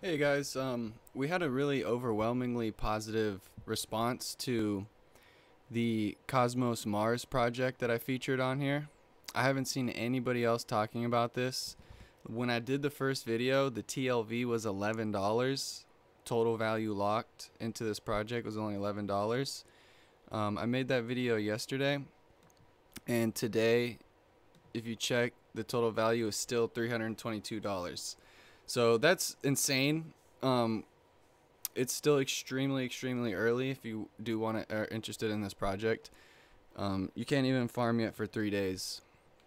Hey guys, um, we had a really overwhelmingly positive response to the Cosmos Mars project that I featured on here. I haven't seen anybody else talking about this. When I did the first video, the TLV was $11. Total value locked into this project was only $11. Um, I made that video yesterday, and today, if you check, the total value is still $322. So that's insane. Um, it's still extremely, extremely early if you do want to are interested in this project. Um, you can't even farm yet for three days.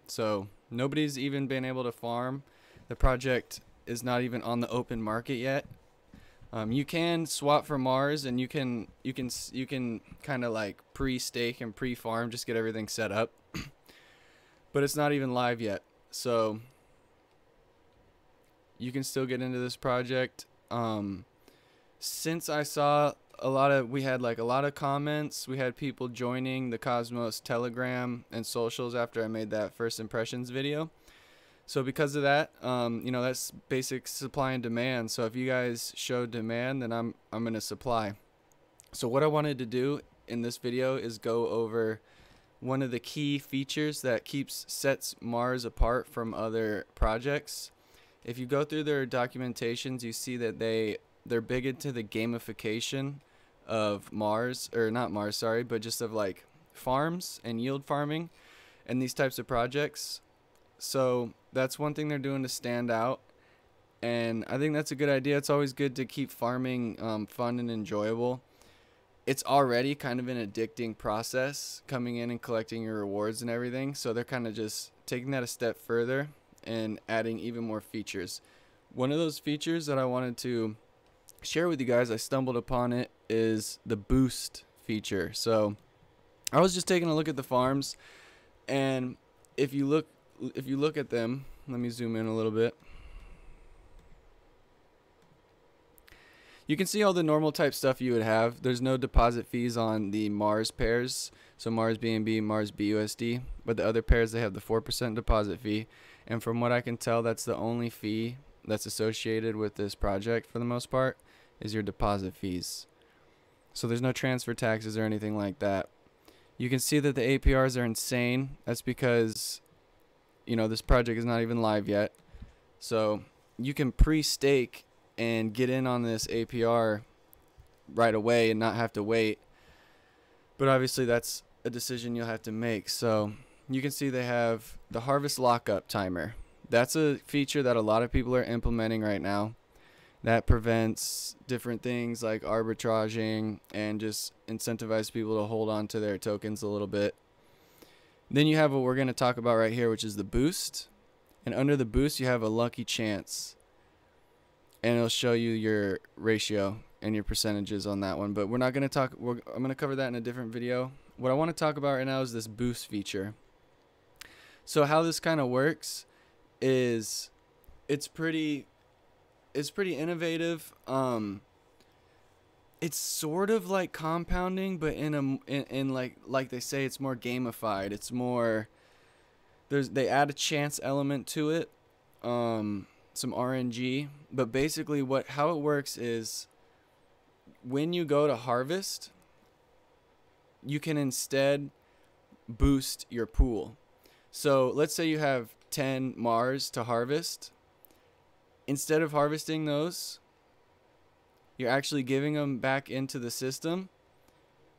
So nobody's even been able to farm. The project is not even on the open market yet. Um, you can swap for Mars, and you can you can you can kind of like pre-stake and pre-farm, just get everything set up. but it's not even live yet. So you can still get into this project. Um, since I saw a lot of, we had like a lot of comments. We had people joining the Cosmos Telegram and socials after I made that first impressions video. So because of that, um, you know, that's basic supply and demand. So if you guys show demand, then I'm I'm gonna supply. So what I wanted to do in this video is go over one of the key features that keeps sets Mars apart from other projects if you go through their documentations, you see that they they're big into the gamification of Mars or not Mars, sorry, but just of like farms and yield farming and these types of projects. So that's one thing they're doing to stand out. And I think that's a good idea. It's always good to keep farming um, fun and enjoyable. It's already kind of an addicting process coming in and collecting your rewards and everything. So they're kind of just taking that a step further and adding even more features. One of those features that I wanted to share with you guys, I stumbled upon it, is the boost feature. So I was just taking a look at the farms, and if you look, if you look at them, let me zoom in a little bit. You can see all the normal type stuff you would have. There's no deposit fees on the Mars pairs, so Mars BNB, Mars BUSD, but the other pairs they have the 4% deposit fee. And from what I can tell, that's the only fee that's associated with this project for the most part is your deposit fees. So there's no transfer taxes or anything like that. You can see that the APRs are insane. That's because you know, this project is not even live yet. So you can pre-stake and get in on this APR right away and not have to wait. But obviously that's a decision you'll have to make. So you can see they have the harvest lockup timer. That's a feature that a lot of people are implementing right now. That prevents different things like arbitraging and just incentivize people to hold on to their tokens a little bit. Then you have what we're going to talk about right here, which is the boost. And under the boost, you have a lucky chance. And it'll show you your ratio and your percentages on that one. But we're not going to talk, I'm going to cover that in a different video. What I want to talk about right now is this boost feature. So how this kind of works is it's pretty it's pretty innovative. Um it's sort of like compounding but in a in, in like like they say it's more gamified. It's more there's they add a chance element to it. Um some RNG, but basically what how it works is when you go to harvest, you can instead boost your pool. So let's say you have 10 Mars to harvest. Instead of harvesting those, you're actually giving them back into the system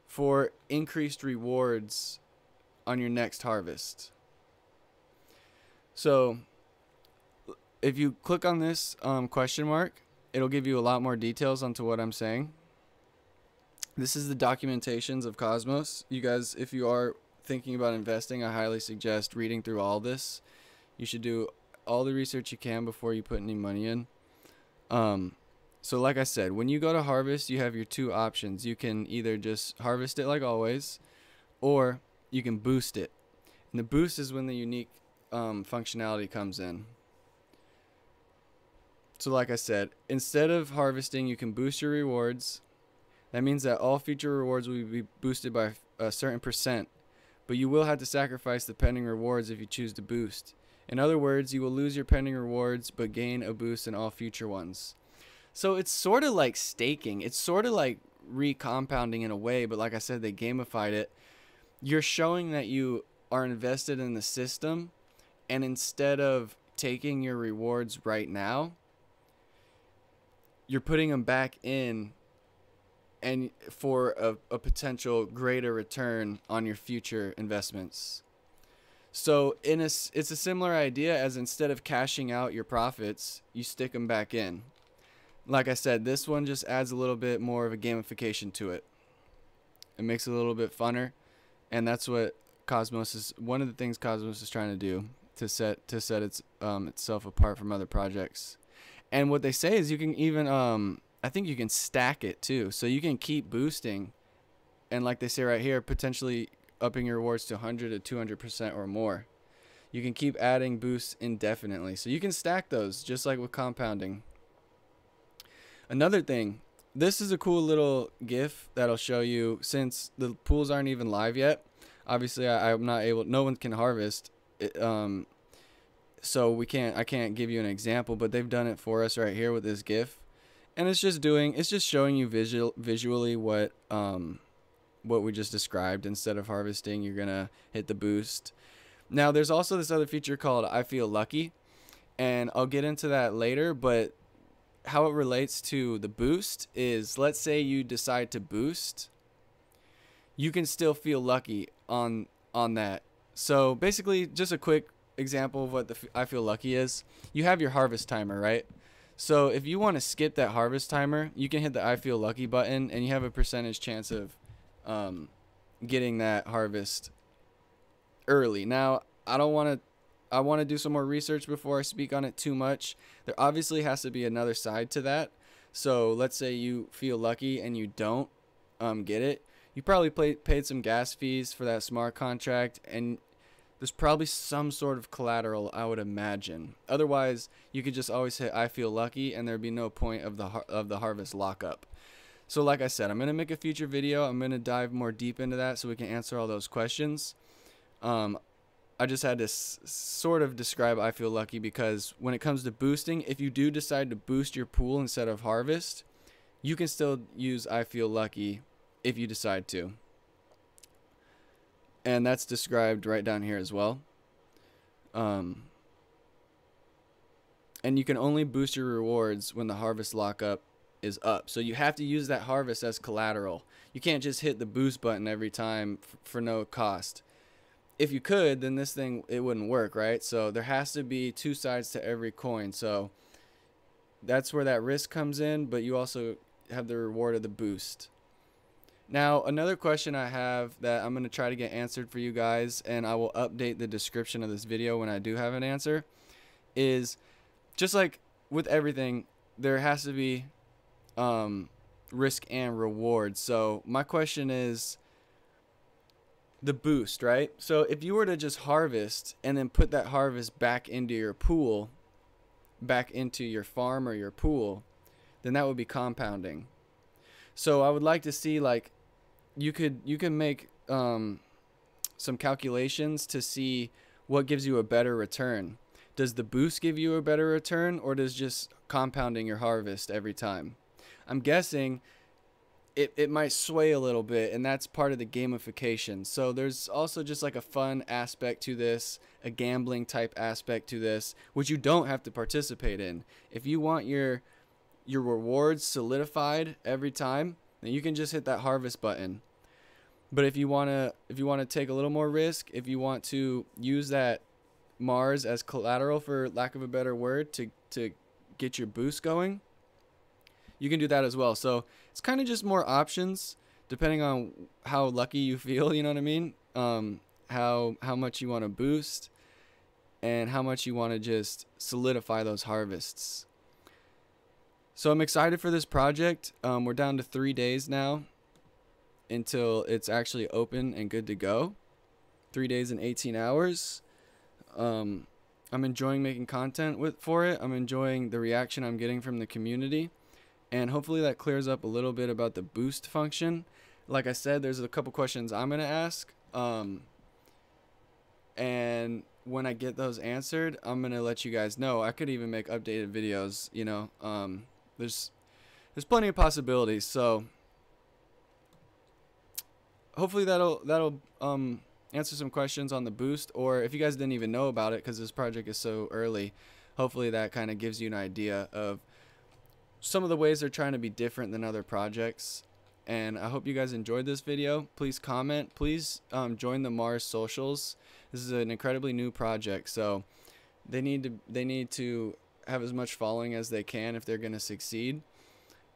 for increased rewards on your next harvest. So if you click on this um, question mark, it'll give you a lot more details onto what I'm saying. This is the documentations of Cosmos. You guys, if you are thinking about investing, I highly suggest reading through all this. You should do all the research you can before you put any money in. Um, so like I said, when you go to harvest, you have your two options. You can either just harvest it like always, or you can boost it. And the boost is when the unique um, functionality comes in. So like I said, instead of harvesting, you can boost your rewards. That means that all future rewards will be boosted by a certain percent but you will have to sacrifice the pending rewards if you choose to boost. In other words, you will lose your pending rewards but gain a boost in all future ones. So it's sort of like staking. It's sort of like recompounding in a way, but like I said, they gamified it. You're showing that you are invested in the system, and instead of taking your rewards right now, you're putting them back in and for a, a potential greater return on your future investments. So in a, it's a similar idea as instead of cashing out your profits, you stick them back in. Like I said, this one just adds a little bit more of a gamification to it. It makes it a little bit funner, and that's what Cosmos is. One of the things Cosmos is trying to do to set to set its um, itself apart from other projects. And what they say is you can even um, I think you can stack it too, so you can keep boosting, and like they say right here, potentially upping your rewards to 100 to 200 percent or more. You can keep adding boosts indefinitely, so you can stack those just like with compounding. Another thing, this is a cool little GIF that'll show you since the pools aren't even live yet. Obviously, I, am not able. No one can harvest. It, um, so we can't. I can't give you an example, but they've done it for us right here with this GIF, and it's just doing. It's just showing you visual visually what um, what we just described. Instead of harvesting, you're gonna hit the boost. Now, there's also this other feature called I Feel Lucky, and I'll get into that later. But how it relates to the boost is let's say you decide to boost you can still feel lucky on on that so basically just a quick example of what the i feel lucky is you have your harvest timer right so if you want to skip that harvest timer you can hit the i feel lucky button and you have a percentage chance of um, getting that harvest early now i don't want to I want to do some more research before I speak on it too much. There obviously has to be another side to that. So let's say you feel lucky and you don't um, get it. You probably play, paid some gas fees for that smart contract, and there's probably some sort of collateral, I would imagine. Otherwise, you could just always hit "I feel lucky," and there'd be no point of the of the harvest lockup. So, like I said, I'm gonna make a future video. I'm gonna dive more deep into that so we can answer all those questions. Um, I just had to sort of describe I feel lucky because when it comes to boosting, if you do decide to boost your pool instead of harvest, you can still use I feel lucky if you decide to. And that's described right down here as well. Um, and you can only boost your rewards when the harvest lockup is up. So you have to use that harvest as collateral. You can't just hit the boost button every time for no cost if you could, then this thing it wouldn't work, right? So there has to be two sides to every coin. So that's where that risk comes in, but you also have the reward of the boost. Now, another question I have that I'm going to try to get answered for you guys, and I will update the description of this video when I do have an answer, is just like with everything, there has to be um, risk and reward. So my question is, the boost, right? So if you were to just harvest and then put that harvest back into your pool, back into your farm or your pool, then that would be compounding. So I would like to see like you could you can make um, some calculations to see what gives you a better return. Does the boost give you a better return or does just compounding your harvest every time? I'm guessing it, it might sway a little bit and that's part of the gamification so there's also just like a fun aspect to this a gambling type aspect to this which you don't have to participate in if you want your your rewards solidified every time you can just hit that harvest button but if you want to if you want to take a little more risk if you want to use that mars as collateral for lack of a better word to to get your boost going you can do that as well. So it's kind of just more options depending on how lucky you feel. You know what I mean? Um, how how much you want to boost, and how much you want to just solidify those harvests. So I'm excited for this project. Um, we're down to three days now until it's actually open and good to go. Three days and 18 hours. Um, I'm enjoying making content with for it. I'm enjoying the reaction I'm getting from the community and hopefully that clears up a little bit about the boost function. Like I said, there's a couple questions I'm gonna ask, um, and when I get those answered, I'm gonna let you guys know. I could even make updated videos. You know, um, there's there's plenty of possibilities. So hopefully that'll that'll um, answer some questions on the boost. Or if you guys didn't even know about it because this project is so early, hopefully that kind of gives you an idea of some of the ways they're trying to be different than other projects. And I hope you guys enjoyed this video. Please comment. Please um, join the Mars socials. This is an incredibly new project, so they need to they need to have as much following as they can if they're going to succeed.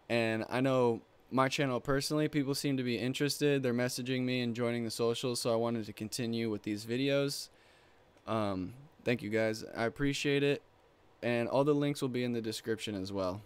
And I know my channel personally, people seem to be interested. They're messaging me and joining the socials, so I wanted to continue with these videos. Um, thank you guys. I appreciate it. And all the links will be in the description as well.